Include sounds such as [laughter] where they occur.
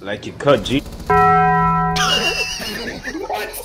like you cut G. [laughs]